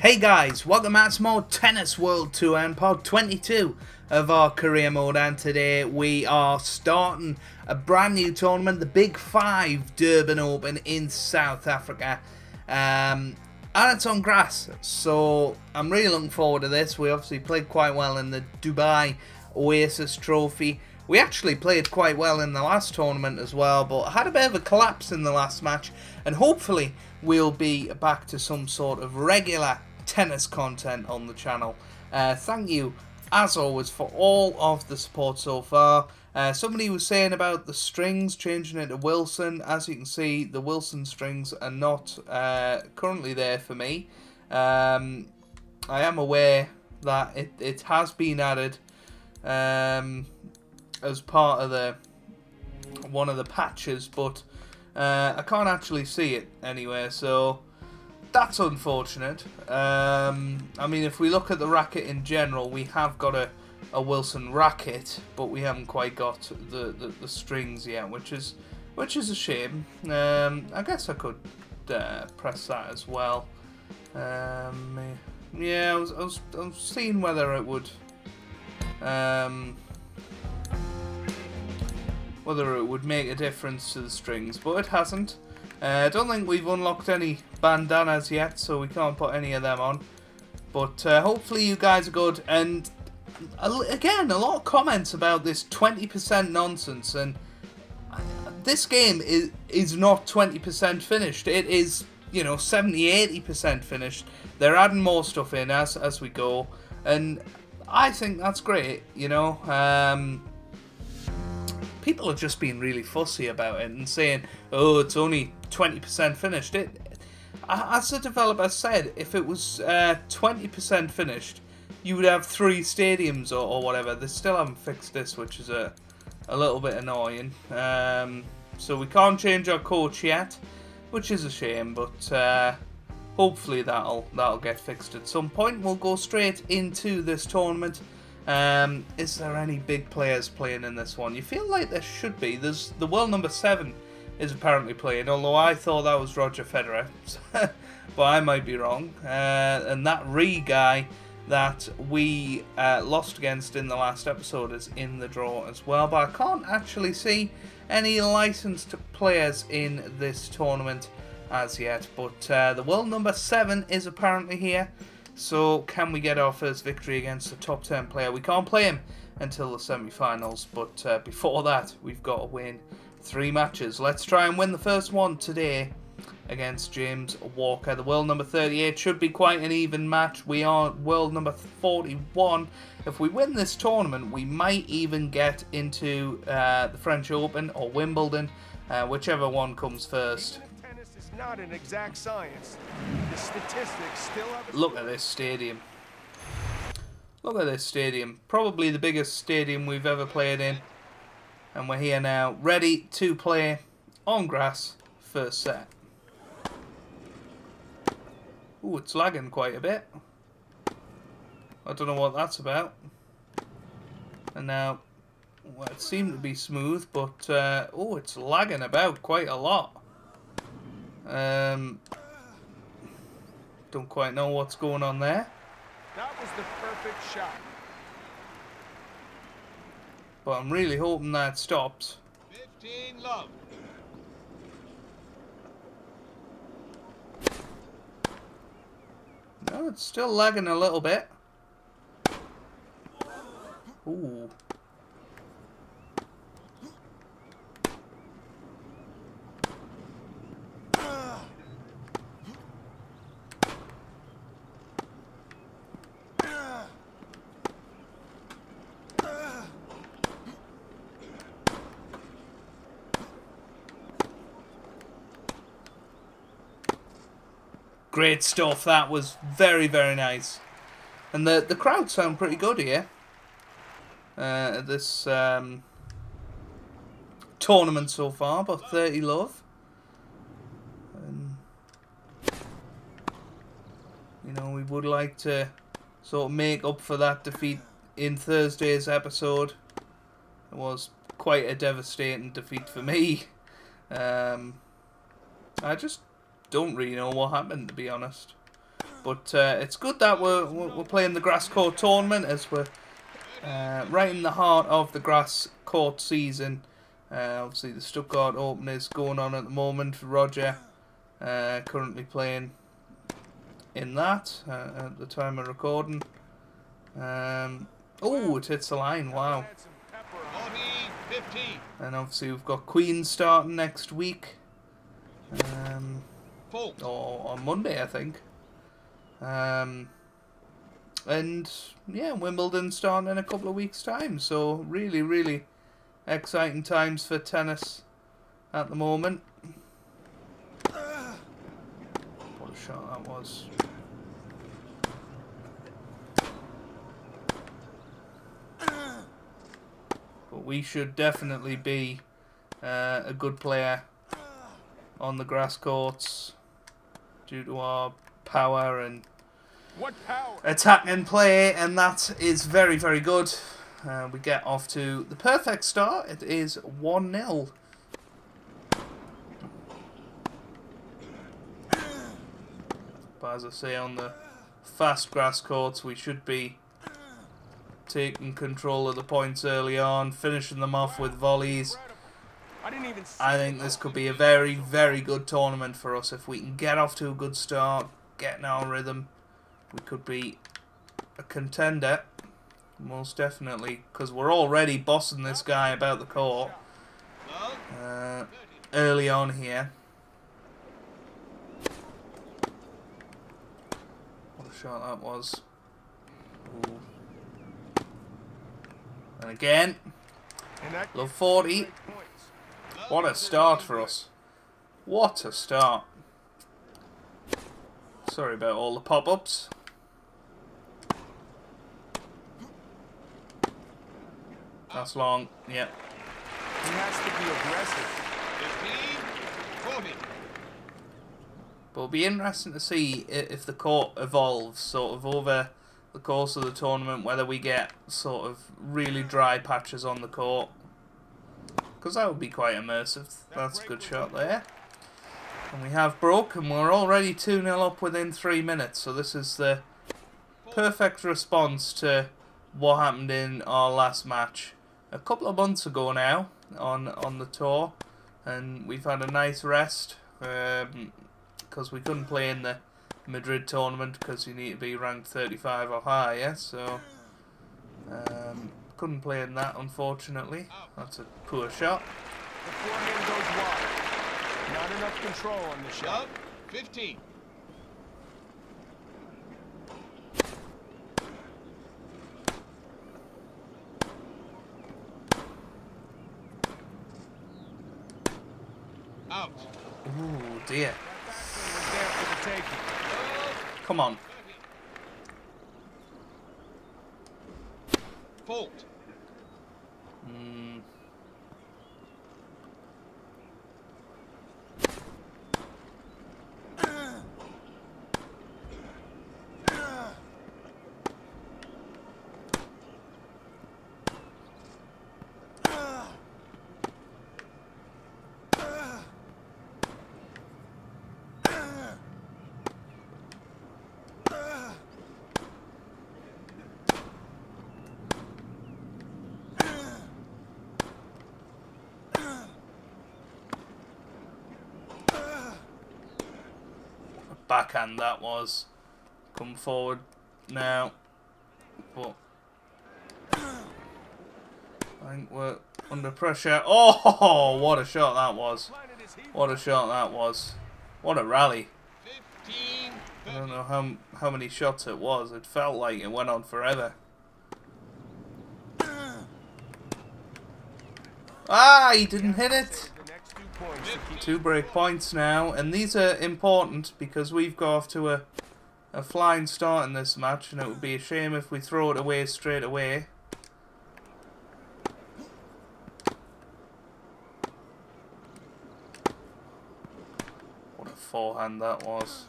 Hey guys, welcome back to more Tennis World Tour and Pod 22 of our career mode and today we are starting a brand new tournament, the Big 5 Durban Open in South Africa. Um, and it's on grass, so I'm really looking forward to this. We obviously played quite well in the Dubai Oasis Trophy. We actually played quite well in the last tournament as well, but had a bit of a collapse in the last match, and hopefully we'll be back to some sort of regular tennis content on the channel. Uh, thank you, as always, for all of the support so far. Uh, somebody was saying about the strings, changing it to Wilson. As you can see, the Wilson strings are not uh, currently there for me. Um, I am aware that it, it has been added um, as part of the one of the patches, but uh, I can't actually see it anywhere, so that's unfortunate. Um, I mean, if we look at the racket in general, we have got a, a Wilson racket, but we haven't quite got the, the, the strings yet, which is which is a shame. Um, I guess I could uh, press that as well. Um, yeah, I was, I was, I was seeing whether it would um, whether it would make a difference to the strings, but it hasn't. Uh, I don't think we've unlocked any bandanas yet, so we can't put any of them on. But uh, hopefully you guys are good. And again, a lot of comments about this 20% nonsense. And this game is is not 20% finished. It is, you know, 70, 80% finished. They're adding more stuff in as as we go, and I think that's great. You know, um, people are just being really fussy about it and saying, "Oh, it's only 20% finished." It, as the developer said, if it was uh, 20% finished, you would have three stadiums or, or, whatever. They still haven't fixed this, which is a a little bit annoying. Um, so we can't change our coach yet, which is a shame. But uh, hopefully that'll that'll get fixed at some point. We'll go straight into this tournament. Um, is there any big players playing in this one? You feel like there should be. There's the world number seven is apparently playing, although I thought that was Roger Federer, but I might be wrong. Uh, and that Ree guy that we uh, lost against in the last episode is in the draw as well, but I can't actually see any licensed players in this tournament as yet. But uh, the world number seven is apparently here. So can we get our first victory against a top 10 player? We can't play him until the semi-finals, but uh, before that, we've got to win three matches. Let's try and win the first one today against James Walker. The world number 38 should be quite an even match. We are world number 41. If we win this tournament, we might even get into uh, the French Open or Wimbledon, uh, whichever one comes first not an exact science. The statistics still have Look at this stadium. Look at this stadium. Probably the biggest stadium we've ever played in. And we're here now, ready to play on grass, first set. Ooh, it's lagging quite a bit. I don't know what that's about. And now, well, it seemed to be smooth, but, uh, oh, it's lagging about quite a lot. Um, don't quite know what's going on there. That was the perfect shot. But I'm really hoping that stops. 15 love. No, it's still lagging a little bit. Ooh. Great stuff. That was very, very nice. And the the crowd sound pretty good here. Uh, this um, tournament so far, about 30 love. And, you know, we would like to sort of make up for that defeat in Thursday's episode. It was quite a devastating defeat for me. Um, I just don't really know what happened, to be honest. But uh, it's good that we're, we're playing the grass court tournament as we're uh, right in the heart of the grass court season. Uh, obviously, the Stuttgart Open is going on at the moment. Roger uh, currently playing in that uh, at the time of recording. Um, oh, it hits the line. Wow. And obviously, we've got Queen starting next week. Um, or on Monday, I think. Um, and yeah, Wimbledon starting in a couple of weeks' time. So really, really exciting times for tennis at the moment. What a shot that was. But we should definitely be uh, a good player on the grass courts due to our power and power? attack and play, and that is very, very good. Uh, we get off to the perfect start. It is 1 0. But as I say, on the fast grass courts, we should be taking control of the points early on, finishing them off with volleys. I didn't even I think this could be a very, very good tournament for us if we can get off to a good start, get in our rhythm. We could be a contender, most definitely, because we're already bossing this guy about the court uh, early on here. What a shot that was. Ooh. And again, love 40. Points. What a start for us. What a start. Sorry about all the pop-ups. That's long. Yeah. He has to be aggressive. But it'll be interesting to see if the court evolves sort of over the course of the tournament, whether we get sort of really dry patches on the court. Because that would be quite immersive. That's a good shot there. And we have broke, and we're already 2 0 up within three minutes. So this is the perfect response to what happened in our last match a couple of months ago now on on the tour, and we've had a nice rest because we couldn't play in the Madrid tournament because you need to be ranked 35 or higher. So um, couldn't play in that unfortunately. That's a poor shot. The forehand goes wide. Not enough control on the shot. 15. Out. Ooh dear. Backspin was there for the taking. Come on. Fault. 嗯 backhand that was. Come forward now. But I think we're under pressure. Oh, what a shot that was. What a shot that was. What a rally. 15. I don't know how how many shots it was. It felt like it went on forever. Ah, he didn't hit it. Two break points now, and these are important because we've got off to a a flying start in this match, and it would be a shame if we throw it away straight away. What a forehand that was.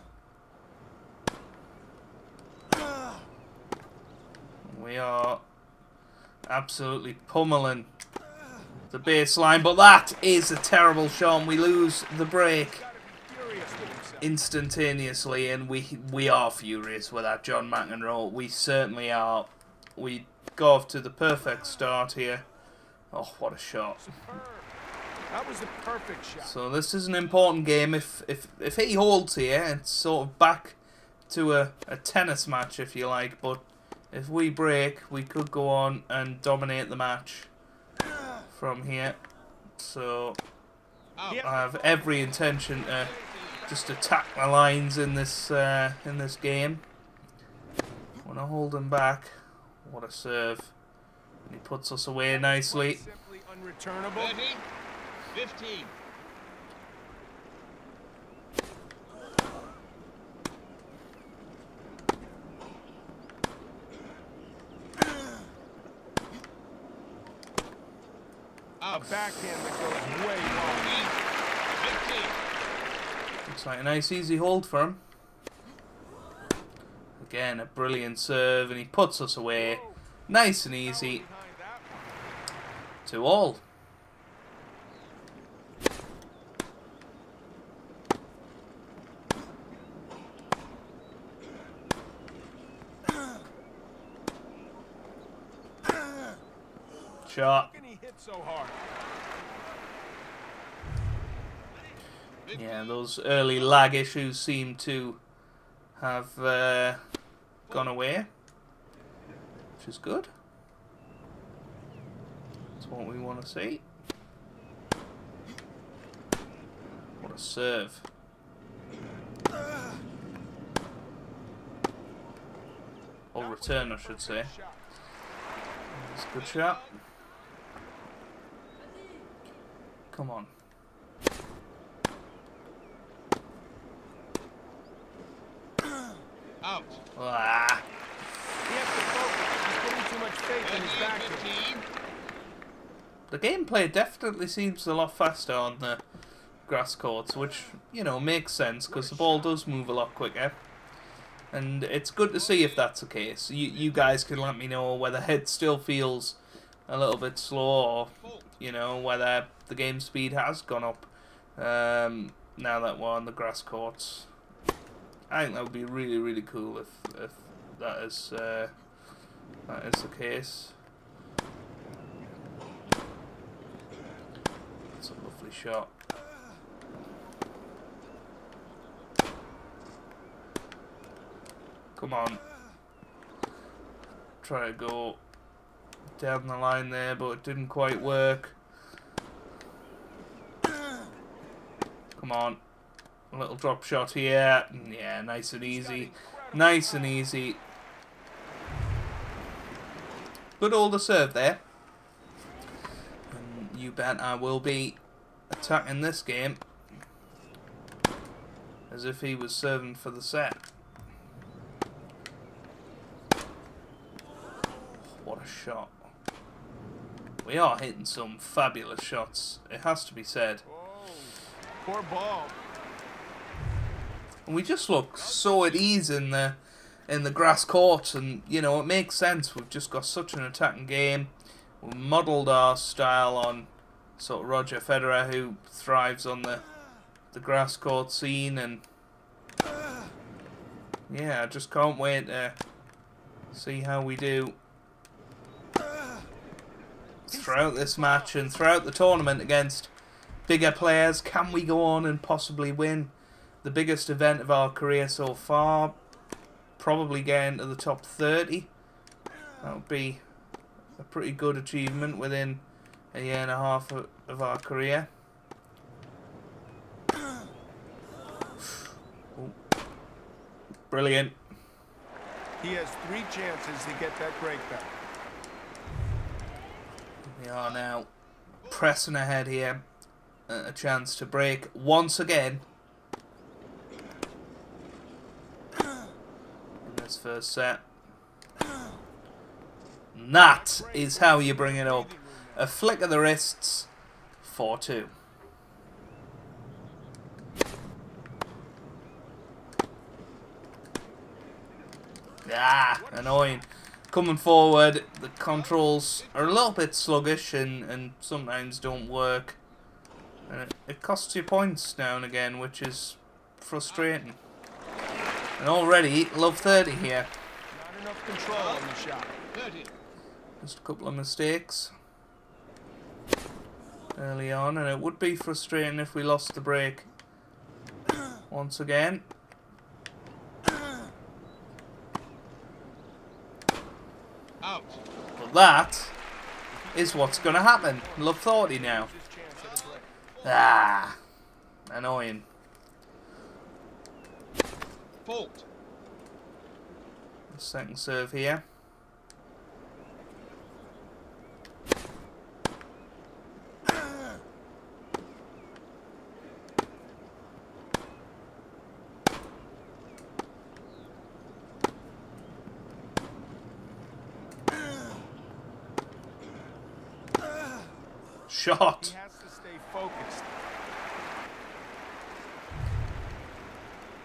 We are absolutely pummeling the baseline, but that is a terrible shot. and We lose the break. gotta be furious with himself. instantaneously, and we we are furious with that John McEnroe. We certainly are. We go off to the perfect start here. Oh, what a shot! That was the perfect shot. So this is an important game. If if if he holds here, it's sort of back to a, a tennis match, if you like. But if we break, we could go on and dominate the match from here. So I have every intention to just attack my lines in this uh, in this game. When I hold him back, what a serve! And he puts us away nicely. Simply unreturnable. 30. 15. Backhand that goes way wide. Looks like a nice easy hold for him. Again, a brilliant serve, and he puts us away. Nice and easy to all. Shot. And he hit so hard. Yeah, those early lag issues seem to have uh, gone away, which is good. That's what we want to see. What a serve. Or return, I should say. That's a good shot. Come on. Out. Ah. He has to focus. He's putting too much faith in his 30. backhand. 15. The gameplay definitely seems a lot faster on the grass courts, which, you know, makes sense because the ball does move a lot quicker. And it's good to see if that's the case. You, you guys can let me know whether it still feels a little bit slow or, you know, whether the game speed has gone up um, now that we're on the grass courts. I think that would be really, really cool if, if that is uh, that is the case. That's a lovely shot. Come on. Try to go down the line there, but it didn't quite work. Come on. A little drop shot here. Yeah, nice and easy. Nice and easy. Good all the serve there. And you bet I will be attacking this game as if he was serving for the set. What a shot. We are hitting some fabulous shots, it has to be said. Poor ball. We just look so at ease in the in the grass court, and you know it makes sense. We've just got such an attacking game. We've modelled our style on sort of Roger Federer, who thrives on the the grass court scene, and yeah, I just can't wait to see how we do throughout this match and throughout the tournament against bigger players. Can we go on and possibly win? The biggest event of our career so far. Probably getting to the top 30. That would be a pretty good achievement within a year and a half of, of our career. Brilliant. He has three chances to get that break back. We are now pressing ahead here. Uh, a chance to break once again. In this first set. That is how you bring it up. A flick of the wrists. 4 2. Ah, annoying. Coming forward, the controls are a little bit sluggish and, and sometimes don't work. And it, it costs you points now and again, which is frustrating. And already, love 30 here. Not enough control on the shot. 30. Just a couple of mistakes early on, and it would be frustrating if we lost the break once again. Out. But that is what's going to happen. Love 30 now. His chance at a break. Ah, annoying. Fault. Second serve here. Shot. He has to stay focused.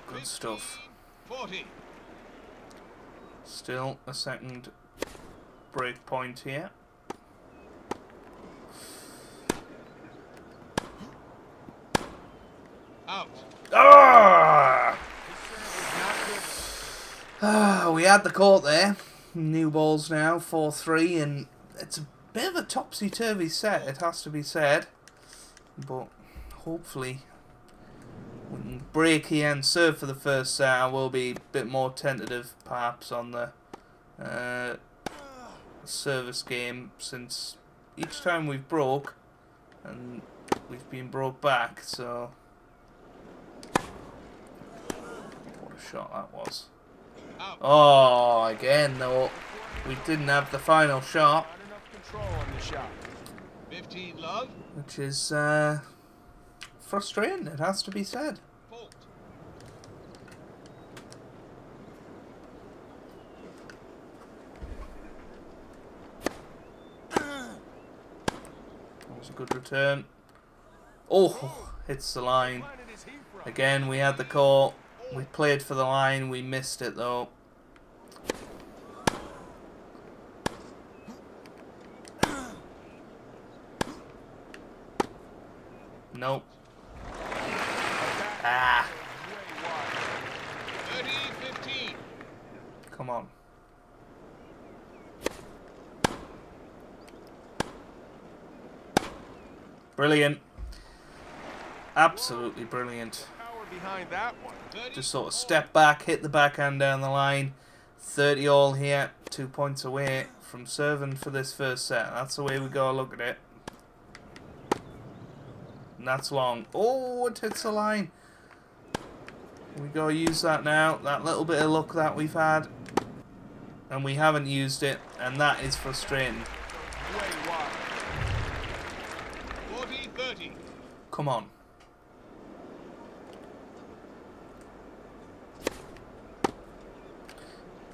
Good stuff. 40. Still a second break point here. Out. Ah! His serve is not good. Ah, we had the court there. New balls now, 4 3, and it's a bit of a topsy turvy set, it has to be said. But hopefully we can break here and serve for the first set. I will be a bit more tentative perhaps on the uh, service game since each time we've broke and we've been brought back, so. What a shot that was. Oh, again though, we didn't have the final shot, Not enough control on the shot. 15 love. which is uh, frustrating. It has to be said. Fault. That was a good return. Oh, hits the line. Again, we had the call. We played for the line. We missed it though. Nope. Ah, Way wide. 30, 15. come on. Brilliant. Absolutely brilliant. Power behind that one. 30. Just sort of step back, hit the backhand down the line. 30 all here, two points away from serving for this first set. That's the way we gotta look at it. And that's long. Oh, it hits the line. We gotta use that now. That little bit of luck that we've had. And we haven't used it, and that is frustrating. Way wide. 40, 30. Come on.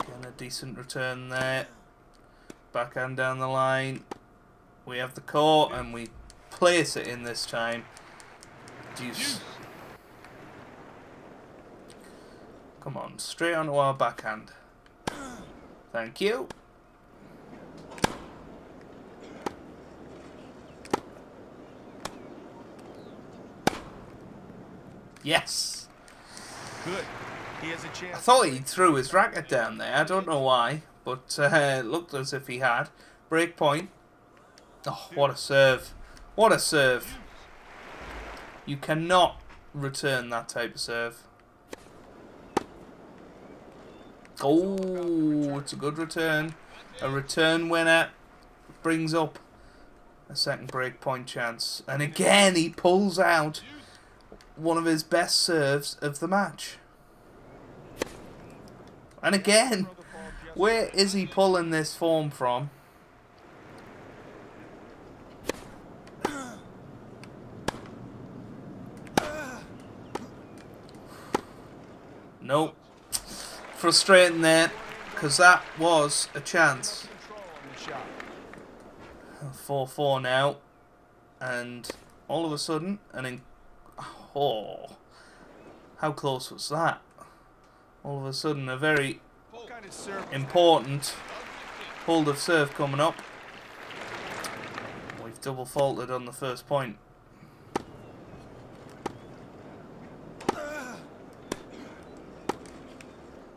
Getting a decent return there. Backhand down the line. We have the court and we place it in this time. Deuce. Come on, straight onto our backhand. Thank you. Yes. Good. He has a I chance. I thought he threw his racket down there. I don't know why, but uh, it looked as if he had. Break point. Oh, what a serve. What a serve. You cannot return that type of serve. Oh, it's a good return. A return winner brings up a second break point chance. And again, he pulls out one of his best serves of the match. And again, where is he pulling this form from? Nope. Frustrating there, because that was a chance. control on the shot. 4 4 now. And all of a sudden, an. Oh. How close was that? All of a sudden, a very What kind of serve? is important hold of serve coming up. We've double faulted on the first point.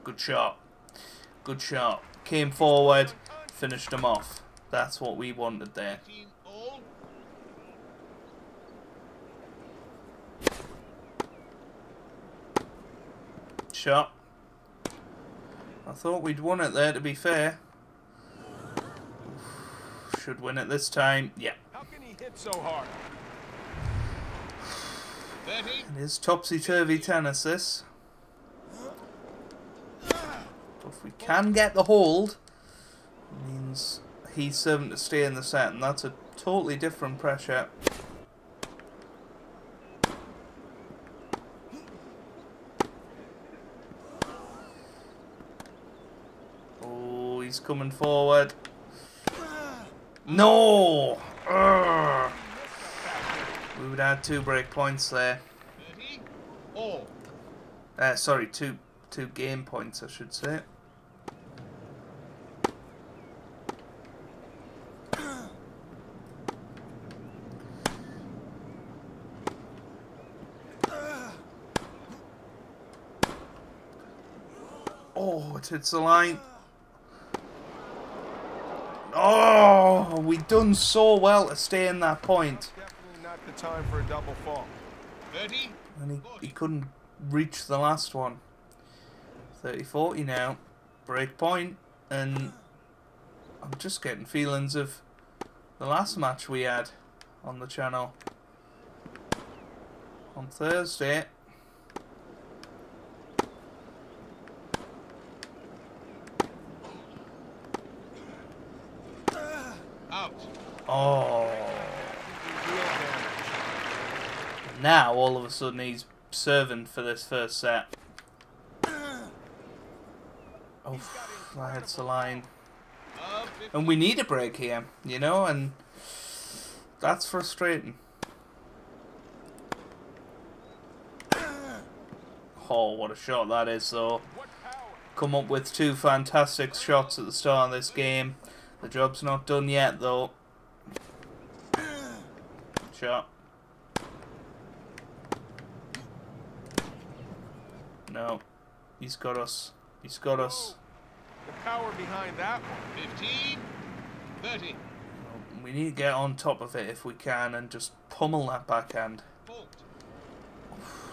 Good shot. Good shot. Came forward, finished him off. That's what we wanted there. 15 all. Shot. I thought we'd won it there, to be fair. Should win it this time. Yeah. How can he hit so hard? It is topsy-turvy tennis, this. But if we can get the hold, it means he's serving to stay in the set, and that's a totally different pressure. Coming forward. No! Urgh. We would add two break points there. Uh, sorry, two two game points, I should say. Oh, it hits the line. Done so well to stay in that point. Not the time for a double fault. 30 And he, he couldn't reach the last one. 30-40 now. Break point. And I'm just getting feelings of the last match we had on the channel. On Thursday. out. Oh. Now, all of a sudden, he's serving for this first set. Oh, hits the line. And we need a break here, you know, and that's frustrating. Oh, what a shot that is, though. Come up with two fantastic shots at the start of this game. The job's not done yet, though. Shot. No. He's got us. He's got us. The power behind that one. 15 30 We need to get on top of it if we can and just pummel that backhand. fault.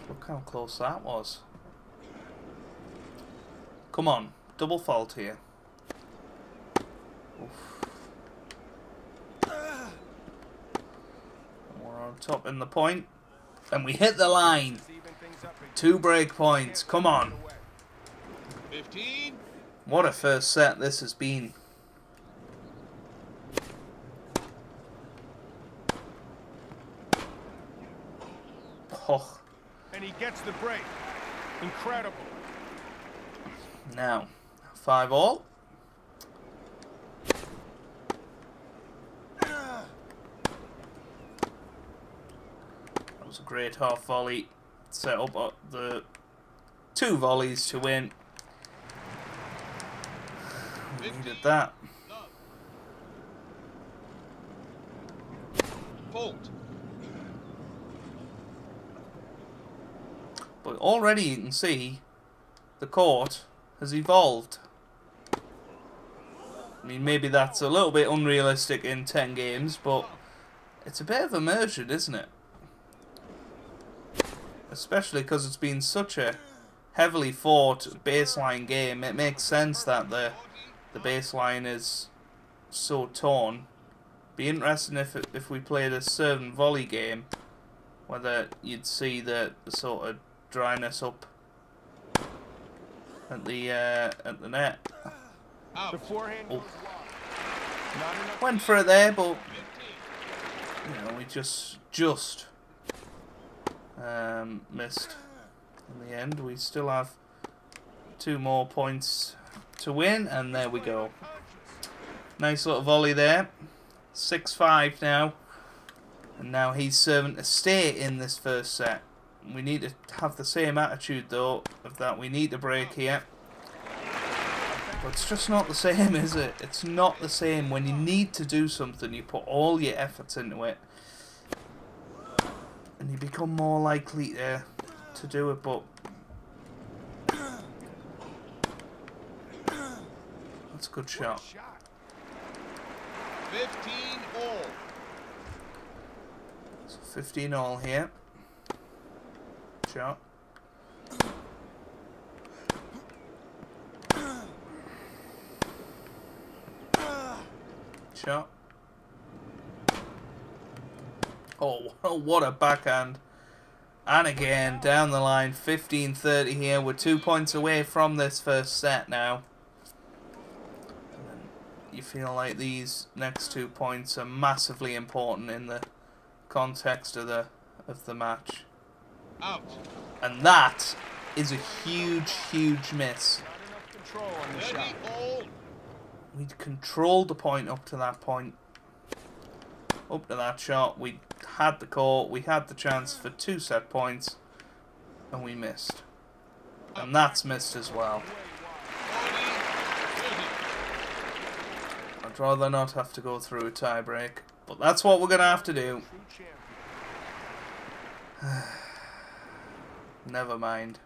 Look how close that was. Come on, double fault here. Oof. We're on top in the point, and we hit the line. Let's even things up again. Two break points. Come on. 15 What a first set this has been. Oh, And he gets the break. Incredible. now five all. That was a great half volley. Set up uh, the two volleys to win. We needed that. Fault. But already you can see the court has evolved. I mean, maybe that's a little bit unrealistic in 10 games, but it's a bit of immersion, isn't it? Especially because it's been such a heavily fought baseline game. It makes sense that the, the baseline is so torn. Be interesting if, if we played a certain volley game, whether you'd see the, the sort of dryness up at the uh, at the net. Oh. goes wide. Not enough. Went for it there, but you know we just just um, missed. In the end, we still have two more points to win, and there we go. Nice little volley there. Six five now, and now he's serving to stay in this first set. We need to have the same attitude though of that we need to break here. But it's just not the same, is it? It's not the same. When you need to do something, you put all your efforts into it, and you become more likely to to do it. But That's a good shot. shot. 15 all. So 15 all here. Shot. Shot. Oh, what a backhand. And again, down the line, 15-30 here. We're two points away from this first set now. You feel like these next two points are massively important in the context of the of the match. Out. And that is a huge, huge miss. Not control on the shot. We'd controlled the point up to that point. Up to that shot, we had the call, we had the chance for two set points, and we missed. And that's missed as well. I'd rather not have to go through a tiebreak, but that's what we're gonna have to do. Never mind.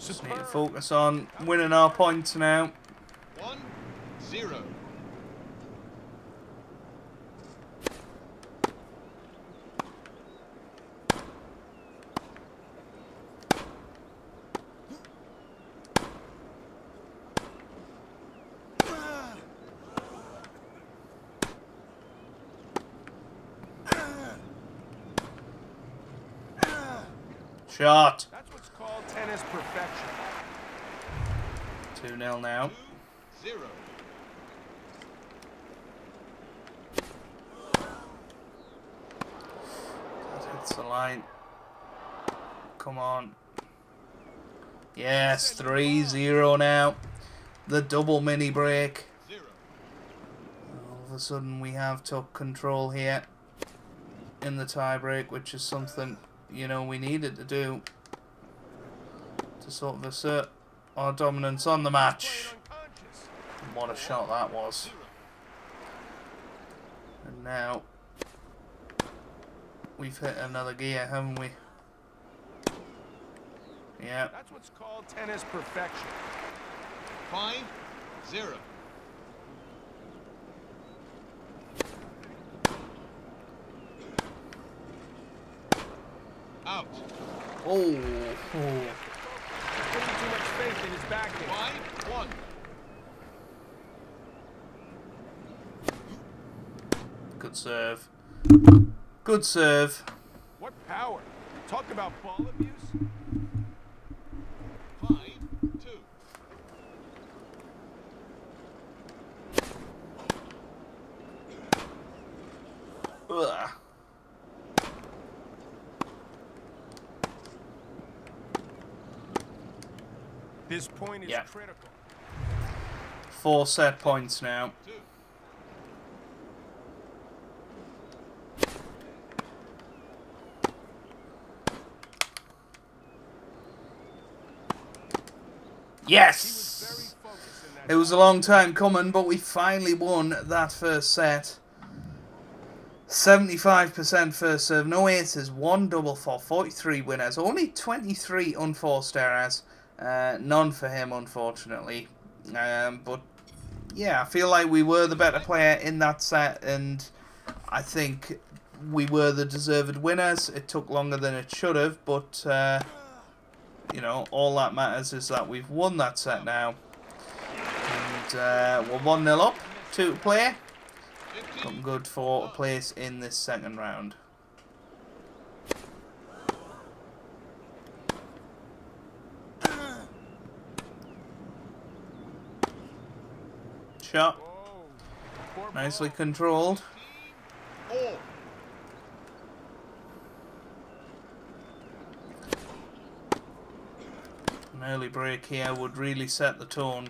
Just need to focus on winning our points now. One, zero. Shot. That's what's called tennis perfection. 2 0 now. 0. That hits the line. Come on. Yes, 3 0 now. The double mini break. All of a sudden, we have took control here in the tie break, which is something you know we needed to do to sort of assert our dominance on the match. Played. What a shot that was! And now we've hit another gear, haven't we? Yeah. That's what's called tennis perfection. 5 0. Out. Oh, oh. Putting too much faith in his backhand. 5 1. good serve. Good serve. What power? Talk about ball abuse. 5 2. Ugh. This point is Yeah. critical. Four set points now. 2. Yes! very focused in that. It was a long time coming, but we finally won that first set. 75% first serve, no aces, one double for 43 winners, only 23 unforced errors. Uh, none for him, unfortunately. Um, but yeah, I feel like we were the better player in that set, and I think we were the deserved winners. It took longer than it should have, but uh, you know, all that matters is that we've won that set now. And uh, we're 1 0 up, 2 to play. 15. Looking good for a place in this second round. Shot. Nicely controlled. An early break here would really set the tone.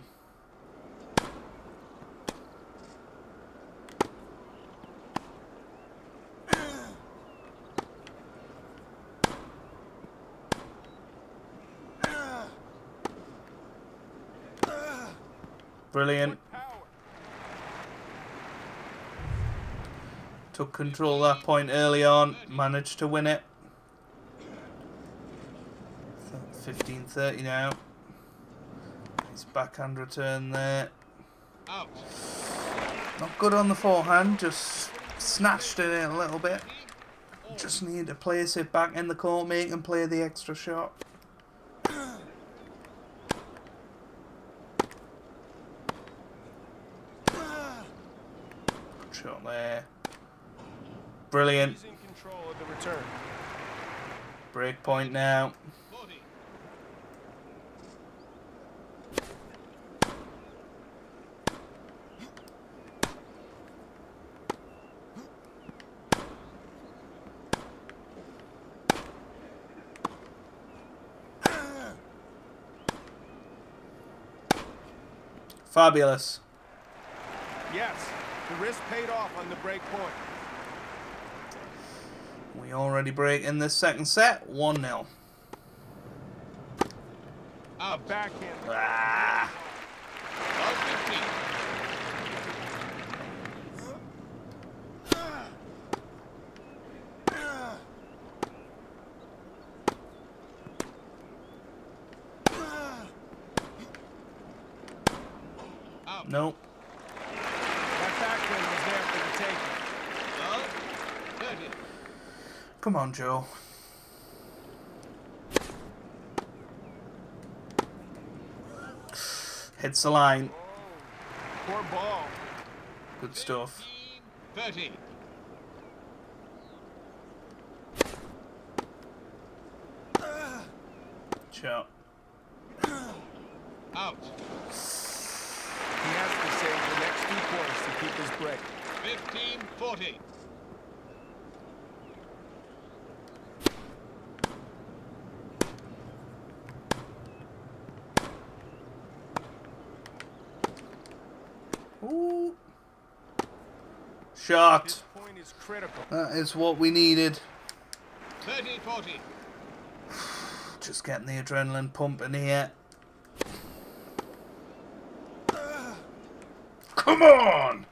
Brilliant. Power. Took control that point early on, managed to win it. 15-30 now. Nice backhand return there. Out. Not good on the forehand, just snatched it in a little bit. Just need to place it back in the court, make and play the extra shot. Good shot there. Brilliant. He's in control of the return. Break point now. Fabulous. Yes, the risk paid off on the break point. We already break in this second set. 1 0. A Out. backhand. Ah. Love 15. Out. Nope. That backhand was there for the taking. Love 30. Come on, Joe. Hits the line. Poor ball. Good stuff. 15. 30. Shot. Out. He has to save the next two points to keep his break. 15 40. Shot. This point is critical. That is what we needed. 30 40. Just getting the adrenaline pumping here. Come on!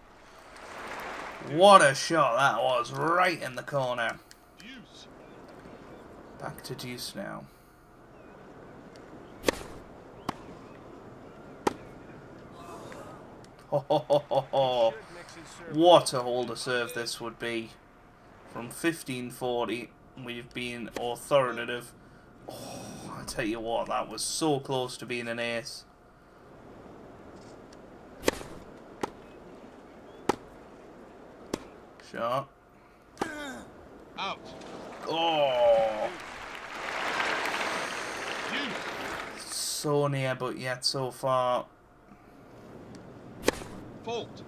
What a shot that was, right in the corner. Deuce. Back to deuce now. Ho, ho, ho, ho, ho. Should mix his serve. What a holder serve this would be. From 1540, we've been authoritative. Oh, I tell you what, that was so close to being an ace. Shot. Out. Oh, so near, but yet so far. Fault.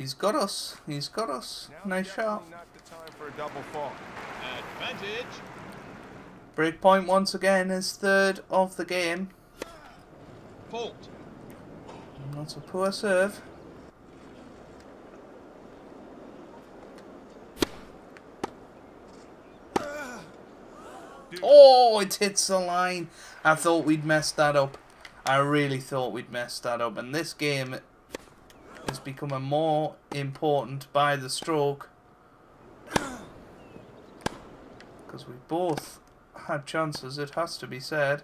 He's got us. He's got us. Now Nice shot. Not the time for a double fault. Advantage. Breakpoint once again is third of the game. Fault. Not a poor serve. Oh, it hits the line. I thought we'd messed that up. I really thought we'd messed that up. And this game is becoming more important by the stroke. Because we both had chances, it has to be said.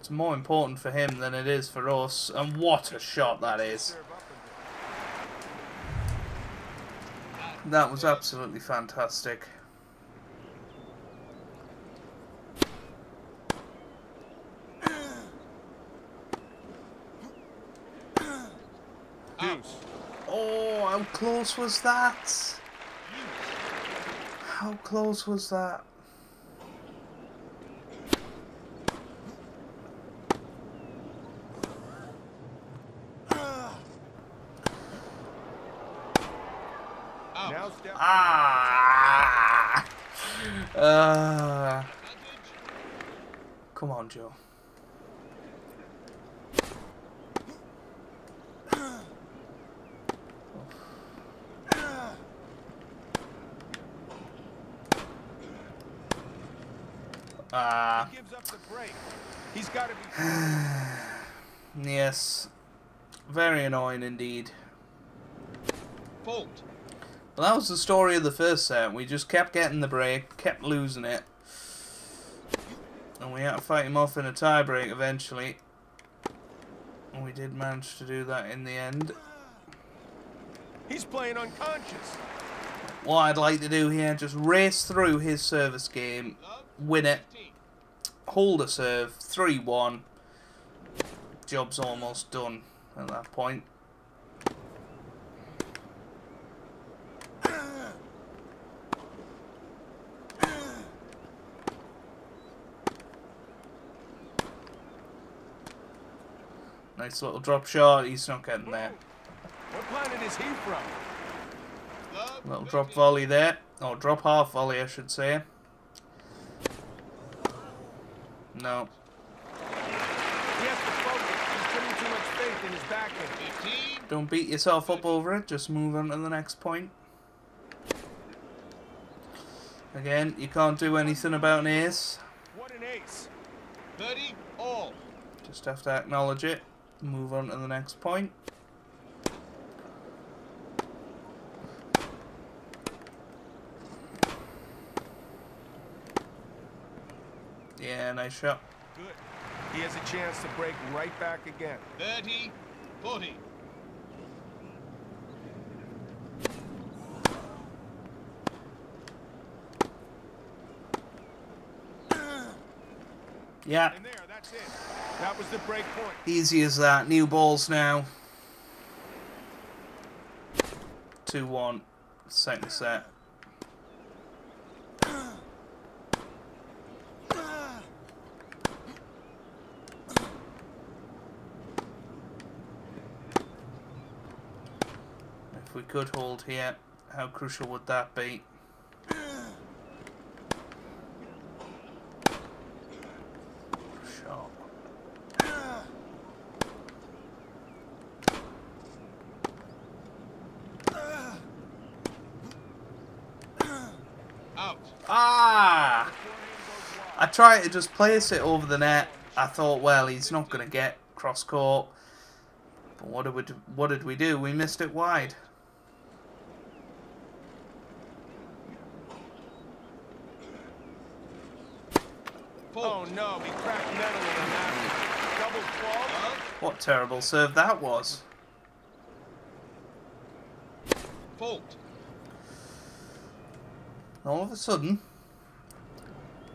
It's more important for him than it is for us. And what a shot that is. A. That was absolutely fantastic. Deuce. Oh, how close was that? How close was that? Out. Now step. Ah! Uh, Advantage. come on, Joe. Up the break. He's got to be. yes. Very annoying indeed. Fault. Well, that was the story of the first set. We just kept getting the break, kept losing it. And we had to fight him off in a tiebreak eventually. And we did manage to do that in the end. He's playing unconscious. What I'd like to do here, just race through his service game, win it, 15. Hold a serve, 3-1. Job's almost done at that point. Nice little drop shot, he's not getting there. What planet is he from? Little drop volley there. Or drop half volley, I should say. No. He has to focus. He's putting too much faith in his backhand. Don't beat yourself up over it, just move on to the next point. Again, you can't do anything about an ace. What an ace. 30. All. Just have to acknowledge it. Move on to the next point. Yeah, nice shot. Good. He has a chance to break right back again. 30. 40. Yeah, And there, that's it. That was the break point. easy as that. New balls now. 2 1. Second set. Could hold here, how crucial would that be? Out. Ah! I tried to just place it over the net. I thought, well, he's not going to get cross court. But what did we do? What did we do? We missed it wide. Fault. Oh no, he cracked mentally on that. one. Double fault. Love. What terrible serve that was. Fault. All of a sudden,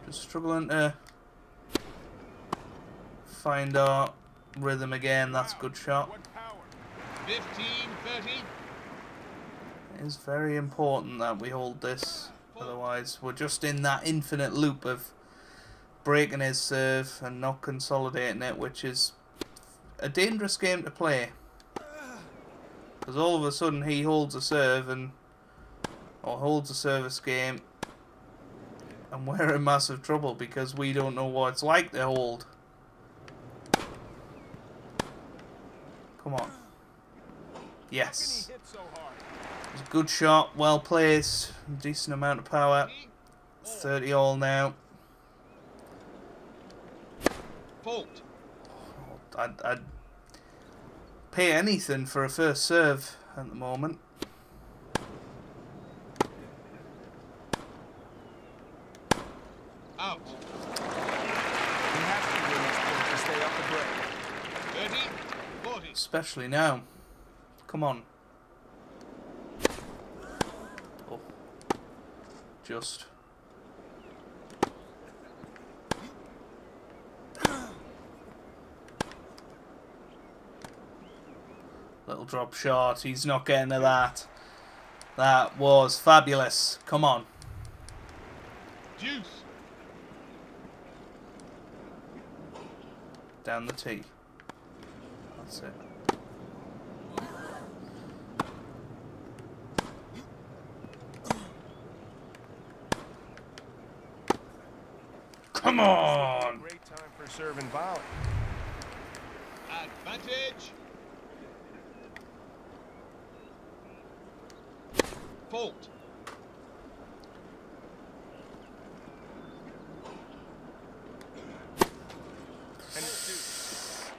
just struggling to find our rhythm again. That's a good shot. Power. 15. 30. It is very important that we hold this. Otherwise, we're just in that infinite loop of breaking his serve and not consolidating it, which is a dangerous game to play. Because all of a sudden he holds a serve and or holds a service game, and we're in massive trouble because we don't know what it's like to hold. Come on. Yes. good shot, well placed, decent amount of power. 30. 30 all now. Fault. I'd, I'd pay anything for a first serve at the moment. Out. He has to win this point to stay up the break. 30. 40. Especially now. Come on. Oh. Just. Little drop shot. He's not getting to that. That was fabulous. Come on. Deuce. Down the tee. That's it. Come on! Great time for serving volley. Advantage. fault.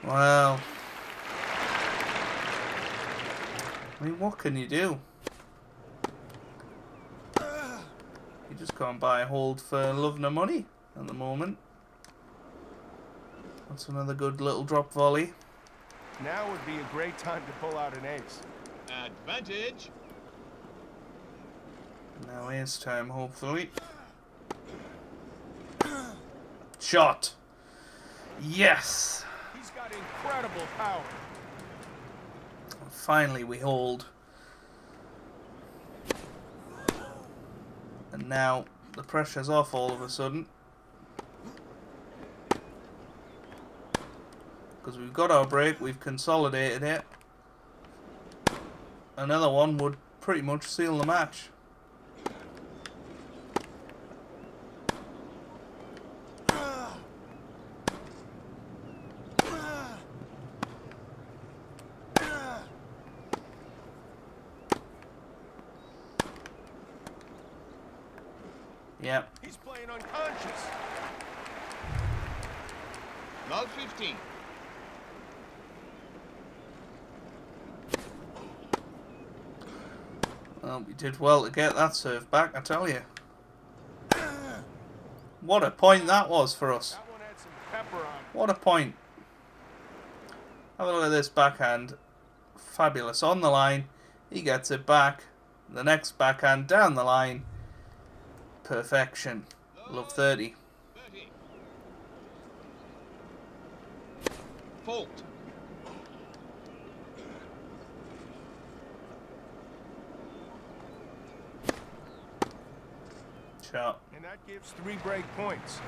Well, I mean, what can you do? You just can't buy a hold for love nor money at the moment. That's another good little drop volley. Now would be a great time to pull out an ace. Advantage. Now ace time, hopefully. Shot. Yes. He's got incredible power. Finally, we hold. And now the pressure's off all of a sudden. Because we've got our break, we've consolidated it. Another one would pretty much seal the match. Yep. He's playing unconscious. Love 15. Well, we did well to get that serve back, I tell you. What a point that was for us. That one had some pepper on it. What a point. Have a look at this backhand. Fabulous. On the line. He gets it back. The next backhand down the line. Perfection. Love 30. 30. Fault. Shot. And that gives three break points.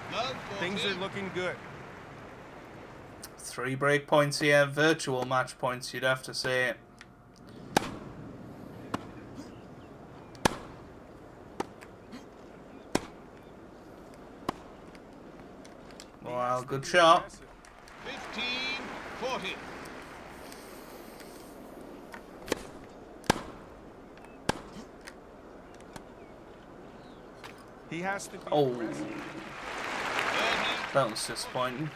Things are looking good. Three break points here. Virtual match points, you'd have to say. Wow, good shot. 15 40. He has to be Oh, aggressive. 30. that was disappointing.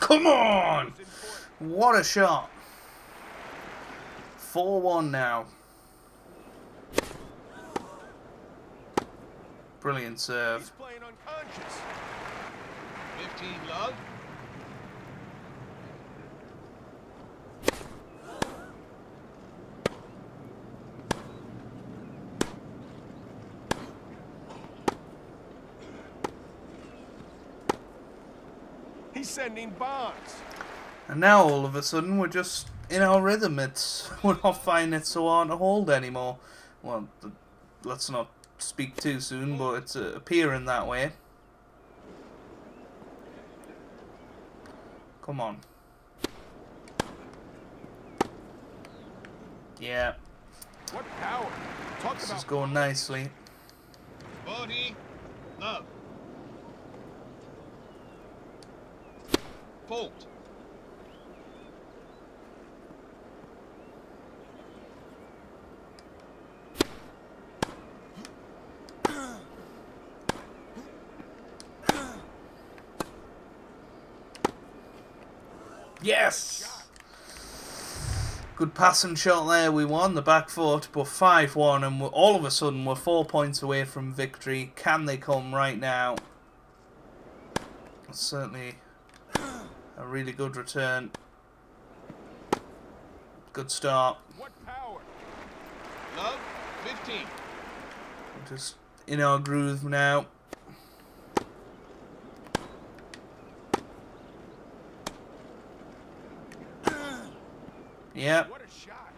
Come on! What a shot! 4 1 now. Brilliant He's serve. playing unconscious. 15 love. He's sending bombs. And now all of a sudden we're just in our rhythm. It's we're not finding it so hard to hold anymore. Well, let's not speak too soon, but it's uh, appearing that way. Come on. Yeah, What power. Talk this about is going nicely. 40 love. Fault. Yes! Good passing shot there. We won the back foot, but 5 1, and we're, all of a sudden we're four points away from victory. Can they come right now? That's certainly a really good return. Good start. what power. Love 15. Just in our groove now. Yep, What a shot.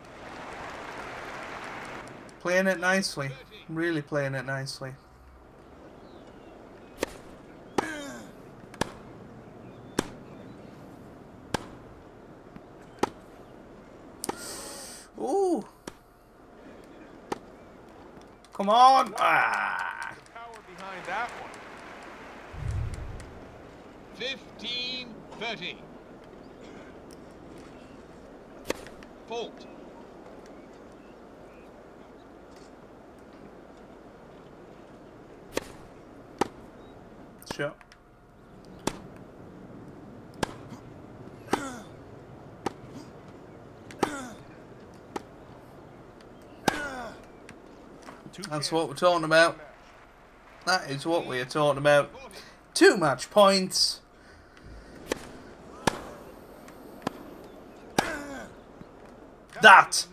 playing it nicely. Really playing it nicely. Ooh. Come on. Ah. Power behind that one. 15 30. Sure. That's what we're talking about. That is what we are talking about. 40. Two match points. That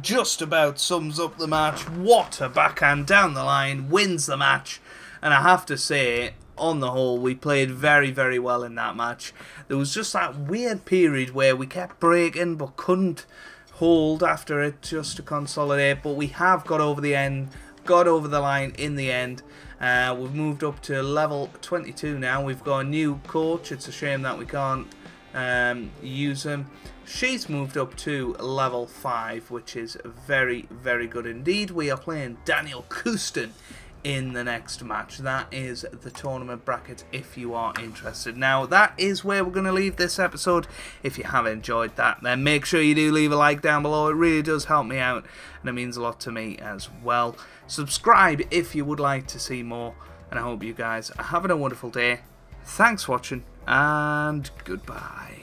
just about sums up the match. What a backhand down the line, wins the match. And I have to say, on the whole, we played very, very well in that match. There was just that weird period where we kept breaking but couldn't hold after it just to consolidate. But we have got over the end, got over the line in the end. Uh, we've moved up to level 22 now. We've got a new coach. It's a shame that we can't um, use him. She's moved up to level 5, which is very, very good indeed. We are playing Daniel Kustin in the next match. That is the tournament bracket if you are interested. Now, that is where we're going to leave this episode. If you have enjoyed that, then make sure you do leave a like down below. It really does help me out and it means a lot to me as well. Subscribe if you would like to see more. And I hope you guys are having a wonderful day. Thanks for watching and goodbye.